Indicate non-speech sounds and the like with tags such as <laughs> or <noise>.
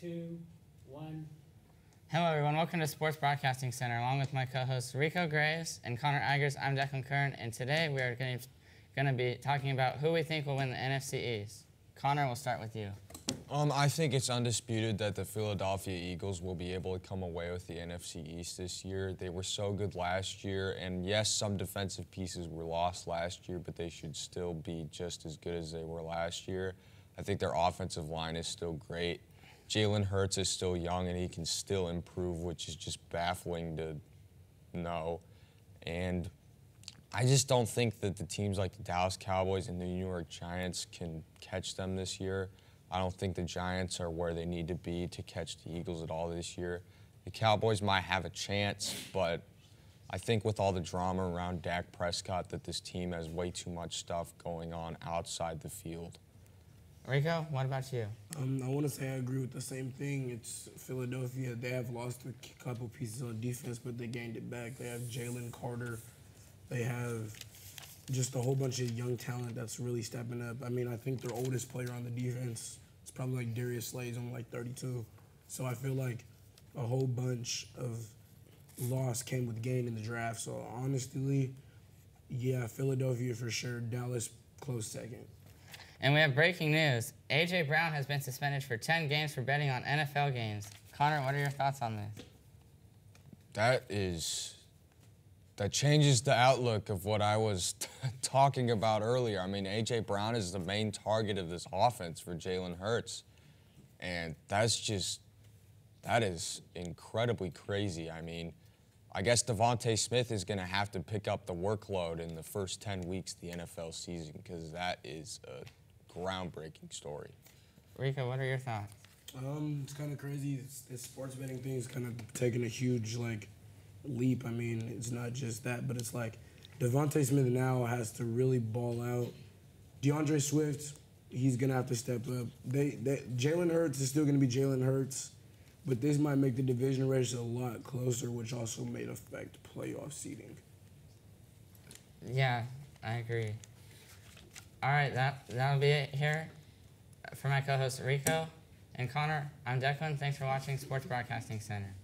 two, one. Hello, everyone. Welcome to Sports Broadcasting Center. Along with my co-hosts Rico Graves and Connor Eggers, I'm Declan Kern, and today we are going to be talking about who we think will win the NFC East. Connor, we'll start with you. Um, I think it's undisputed that the Philadelphia Eagles will be able to come away with the NFC East this year. They were so good last year, and yes, some defensive pieces were lost last year, but they should still be just as good as they were last year. I think their offensive line is still great. Jalen Hurts is still young and he can still improve, which is just baffling to know. And I just don't think that the teams like the Dallas Cowboys and the New York Giants can catch them this year. I don't think the Giants are where they need to be to catch the Eagles at all this year. The Cowboys might have a chance, but I think with all the drama around Dak Prescott that this team has way too much stuff going on outside the field. Rico, what about you? Um, I want to say I agree with the same thing. It's Philadelphia. They have lost a couple pieces on defense, but they gained it back. They have Jalen Carter. They have just a whole bunch of young talent that's really stepping up. I mean, I think their oldest player on the defense is probably like Darius Slay, only like 32. So I feel like a whole bunch of loss came with gain in the draft. So honestly, yeah, Philadelphia for sure. Dallas close second. And we have breaking news. A.J. Brown has been suspended for 10 games for betting on NFL games. Connor, what are your thoughts on this? That is, that changes the outlook of what I was <laughs> talking about earlier. I mean, A.J. Brown is the main target of this offense for Jalen Hurts. And that's just, that is incredibly crazy. I mean, I guess DeVonta Smith is going to have to pick up the workload in the first 10 weeks of the NFL season because that is a groundbreaking story. Rico, what are your thoughts? Um, it's kind of crazy. It's, this sports betting thing is kind of taking a huge like leap. I mean, it's not just that, but it's like DeVonta Smith now has to really ball out. D'Andre Swift, he's gonna have to step up. They, they Jalen Hurts is still gonna be Jalen Hurts, but this might make the division race a lot closer, which also may affect playoff seeding. Yeah, I agree. All right, that that'll be it here for my co-host Rico and Connor. I'm Declan. Thanks for watching Sports Broadcasting Center.